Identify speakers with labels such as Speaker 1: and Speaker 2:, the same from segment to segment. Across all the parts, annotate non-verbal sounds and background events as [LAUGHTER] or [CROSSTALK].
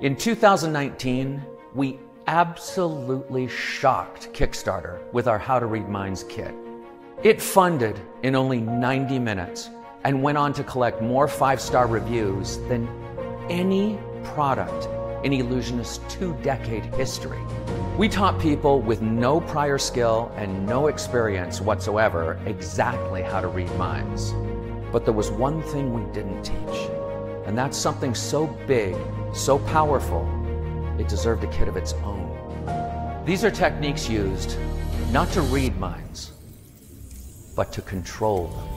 Speaker 1: In 2019, we absolutely shocked Kickstarter with our How to Read Minds kit. It funded in only 90 minutes and went on to collect more five star reviews than any product in Ellusionist's two decade history. We taught people with no prior skill and no experience whatsoever exactly how to read minds. But there was one thing we didn't teach, and that's something so big, so powerful, it deserved a kit of its own. These are techniques used not to read minds, but to control them.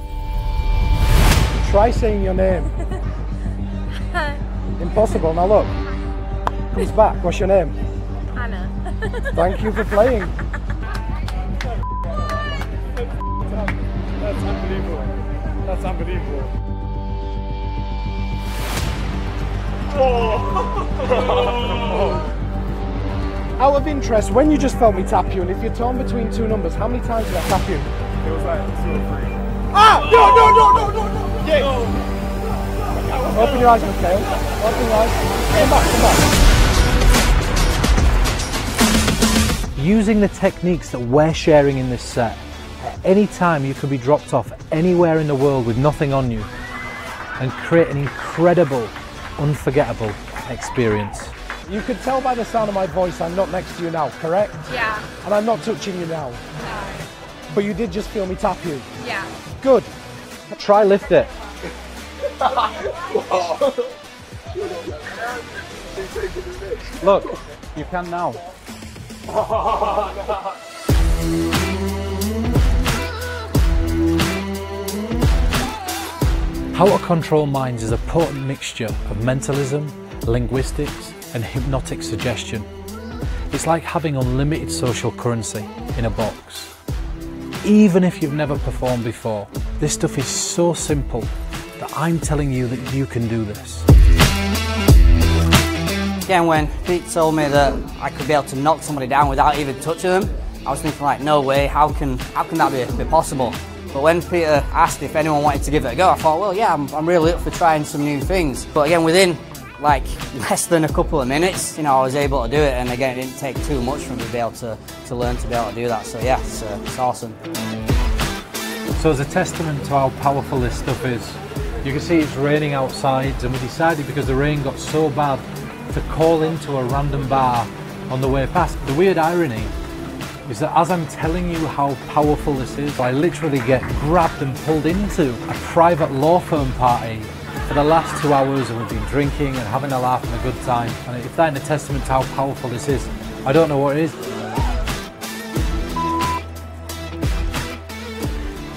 Speaker 2: Try saying your name. [LAUGHS] Impossible. Now look. Comes back. What's your name?
Speaker 3: Anna. [LAUGHS]
Speaker 2: Thank you for playing.
Speaker 4: That's unbelievable. That's unbelievable.
Speaker 2: Out of interest, when you just felt me tap you, and if you're torn between two numbers, how many times did I tap you?
Speaker 4: It was like two or three.
Speaker 2: Ah! No, no, no, no, no, no! Yeah. Open your eyes, Mikhail. Open your eyes. Come back, come back.
Speaker 5: Using the techniques that we're sharing in this set, at any time you could be dropped off anywhere in the world with nothing on you and create an incredible, unforgettable experience.
Speaker 2: You could tell by the sound of my voice I'm not next to you now, correct?
Speaker 3: Yeah.
Speaker 2: And I'm not touching you now.
Speaker 3: No.
Speaker 2: But you did just feel me tap you.
Speaker 3: Yeah.
Speaker 2: Good.
Speaker 5: Try lift it. [LAUGHS] Look, you can now. [LAUGHS] How to Control Minds is a potent mixture of mentalism, linguistics, and hypnotic suggestion. It's like having unlimited social currency in a box. Even if you've never performed before, this stuff is so simple that I'm telling you that you can do this.
Speaker 6: Again, when Pete told me that I could be able to knock somebody down without even touching them, I was thinking like, no way, how can, how can that be, be possible? But when Peter asked if anyone wanted to give it a go, I thought, well, yeah, I'm, I'm really up for trying some new things. But again, within like [LAUGHS] less than a couple of minutes, you know, I was able to do it. And again, it didn't take too much for me to be able to, to learn to be able to do that. So yeah, it's, uh, it's awesome.
Speaker 5: So as a testament to how powerful this stuff is, you can see it's raining outside and we decided because the rain got so bad to call into a random bar on the way past. The weird irony is that as I'm telling you how powerful this is, I literally get grabbed and pulled into a private law firm party for the last two hours and we've been drinking and having a laugh and a good time. And if that ain't a testament to how powerful this is, I don't know what it is.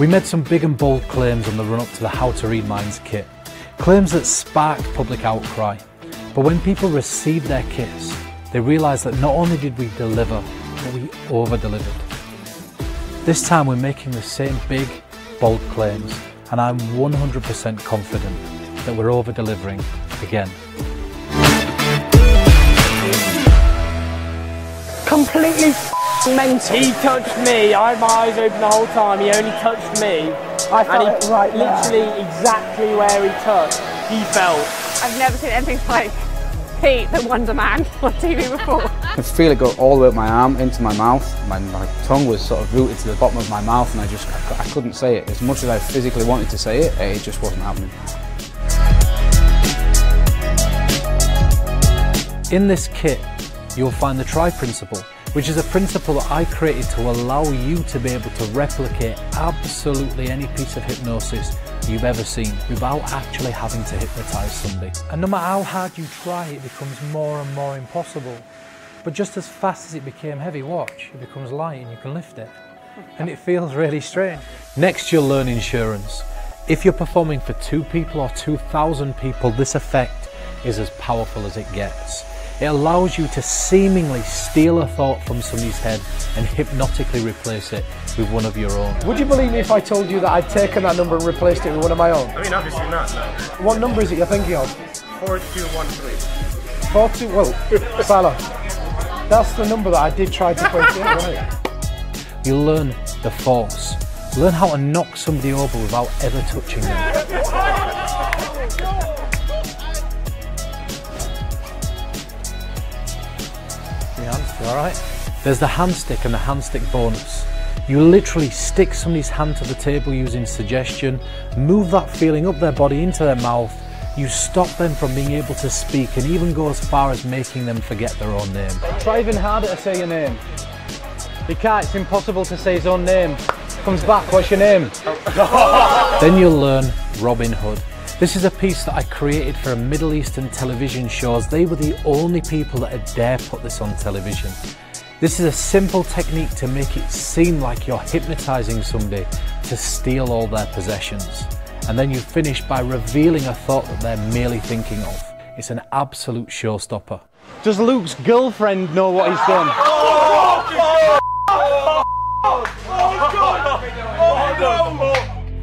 Speaker 5: We made some big and bold claims on the run up to the How to Read Minds kit. Claims that sparked public outcry. But when people received their kits, they realised that not only did we deliver, we over delivered. This time we're making the same big, bold claims, and I'm 100% confident that we're over delivering again.
Speaker 2: Completely mental.
Speaker 7: He touched me. I had my eyes open the whole time. He only touched me.
Speaker 2: I
Speaker 7: and
Speaker 2: felt
Speaker 7: he
Speaker 2: it right there.
Speaker 7: literally exactly where he touched. He felt.
Speaker 3: I've never seen anything like Pete, the Wonder Man, [LAUGHS] on TV before.
Speaker 8: I could feel it go all the way up my arm into my mouth. My, my tongue was sort of rooted to the bottom of my mouth and I just I, I couldn't say it. As much as I physically wanted to say it, eh, it just wasn't happening.
Speaker 5: In this kit, you'll find the try principle, which is a principle that I created to allow you to be able to replicate absolutely any piece of hypnosis you've ever seen without actually having to hypnotize somebody. And no matter how hard you try, it becomes more and more impossible. But just as fast as it became heavy, watch, it becomes light and you can lift it. And it feels really strange. Next, you'll learn insurance. If you're performing for two people or 2,000 people, this effect is as powerful as it gets. It allows you to seemingly steal a thought from somebody's head and hypnotically replace it with one of your own.
Speaker 2: Would you believe me if I told you that I'd taken that number and replaced it with one of my own?
Speaker 4: I mean, obviously not, no.
Speaker 2: What number is it you're thinking of?
Speaker 4: 4213.
Speaker 2: Four two. Well, Salah. That's the number that I did try to place it right.
Speaker 5: You'll learn the force. Learn how to knock somebody over without ever touching them. Alright? There's the hand stick and the hand stick bonus. You literally stick somebody's hand to the table using suggestion, move that feeling up their body into their mouth, you stop them from being able to speak and even go as far as making them forget their own name.
Speaker 2: Try even harder to say your name. He can't, it's impossible to say his own name. Comes back, what's your name? [LAUGHS]
Speaker 5: then you'll learn Robin Hood. This is a piece that I created for a Middle Eastern television show as they were the only people that had dare put this on television. This is a simple technique to make it seem like you're hypnotizing somebody to steal all their possessions. And then you finish by revealing a thought that they're merely thinking of. It's an absolute showstopper.
Speaker 2: Does Luke's girlfriend know what he's done?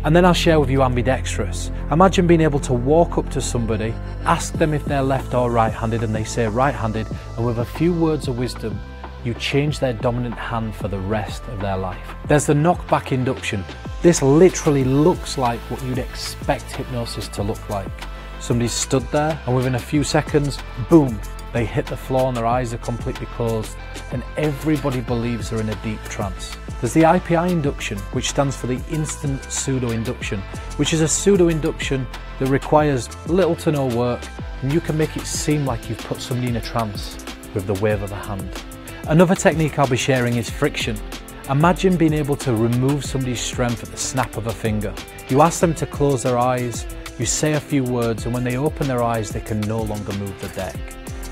Speaker 5: And then I'll share with you ambidextrous. Imagine being able to walk up to somebody, ask them if they're left or right handed, and they say right handed, and with a few words of wisdom, you change their dominant hand for the rest of their life. There's the knockback induction. This literally looks like what you'd expect hypnosis to look like. Somebody stood there, and within a few seconds, boom, they hit the floor and their eyes are completely closed, and everybody believes they're in a deep trance. There's the IPI induction, which stands for the instant pseudo induction, which is a pseudo induction that requires little to no work, and you can make it seem like you've put somebody in a trance with the wave of a hand. Another technique I'll be sharing is friction. Imagine being able to remove somebody's strength at the snap of a finger. You ask them to close their eyes, you say a few words, and when they open their eyes, they can no longer move the deck.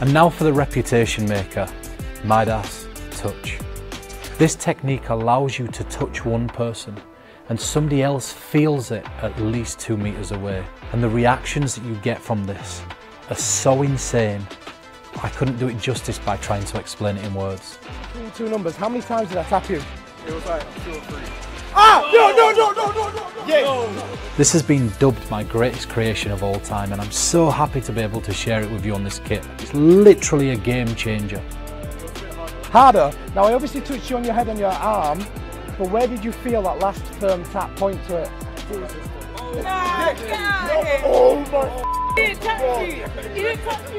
Speaker 5: And now for the reputation maker, Midas Touch. This technique allows you to touch one person and somebody else feels it at least two meters away. And the reactions that you get from this are so insane. I couldn't do it justice by trying to explain it in words.
Speaker 2: Two numbers, how many times did I tap you?
Speaker 4: It was like two or three.
Speaker 2: Ah! No, no, no, no, no, no!
Speaker 5: This has been dubbed my greatest creation of all time and I'm so happy to be able to share it with you on this kit. It's literally a game changer.
Speaker 2: Harder. Now I obviously touched you on your head and your arm, but where did you feel that last firm tap point to it?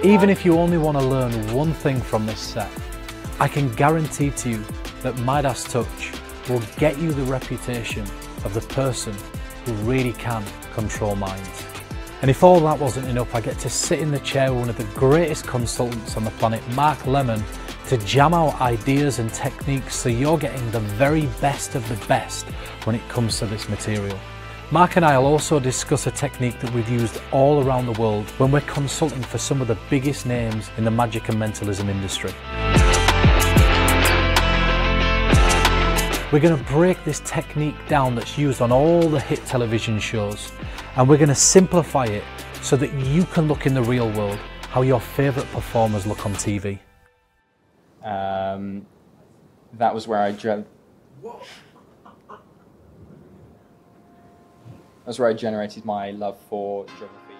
Speaker 5: Even if you only want to learn one thing from this set, I can guarantee to you that Midas Touch will get you the reputation of the person who really can control minds. And if all that wasn't enough, I get to sit in the chair with one of the greatest consultants on the planet, Mark Lemon, to jam out ideas and techniques so you're getting the very best of the best when it comes to this material. Mark and I will also discuss a technique that we've used all around the world when we're consulting for some of the biggest names in the magic and mentalism industry. We're going to break this technique down that's used on all the hit television shows and we're going to simplify it so that you can look in the real world how your favourite performers look on TV.
Speaker 9: Um, that was where I drew. That's where I generated my love for geography.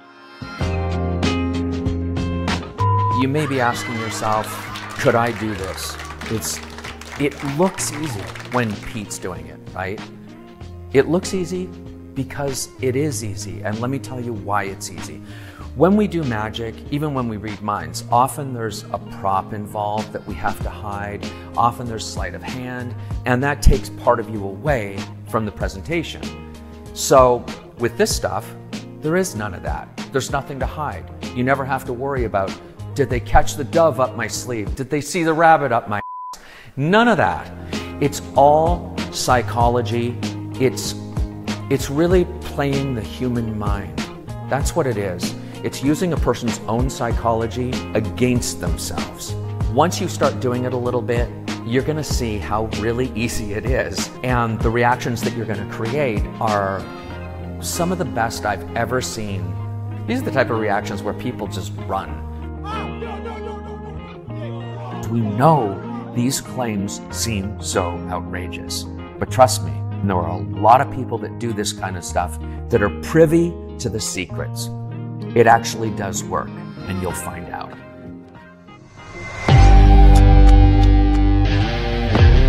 Speaker 1: You may be asking yourself, could I do this? It's it looks easy when Pete's doing it, right? It looks easy because it is easy, and let me tell you why it's easy. When we do magic, even when we read minds, often there's a prop involved that we have to hide. Often there's sleight of hand, and that takes part of you away from the presentation. So with this stuff, there is none of that. There's nothing to hide. You never have to worry about, did they catch the dove up my sleeve? Did they see the rabbit up my None of that. It's all psychology. It's, it's really playing the human mind. That's what it is. It's using a person's own psychology against themselves. Once you start doing it a little bit, you're going to see how really easy it is. And the reactions that you're going to create are some of the best I've ever seen. These are the type of reactions where people just run. Oh, we know these claims seem so outrageous, but trust me, there are a lot of people that do this kind of stuff that are privy to the secrets. It actually does work, and you'll find out.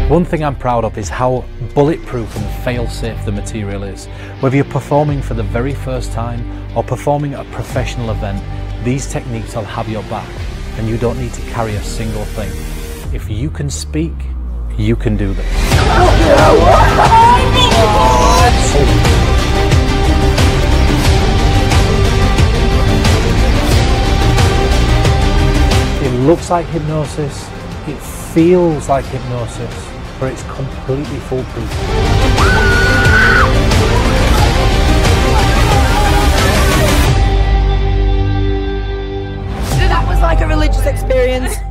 Speaker 5: One thing I'm proud of is how bulletproof and fail-safe the material is. Whether you're performing for the very first time or performing at a professional event, these techniques will have your back and you don't need to carry a single thing. If you can speak, you can do this. It looks like hypnosis, it feels like hypnosis, but it's completely foolproof.
Speaker 10: That was like a religious experience.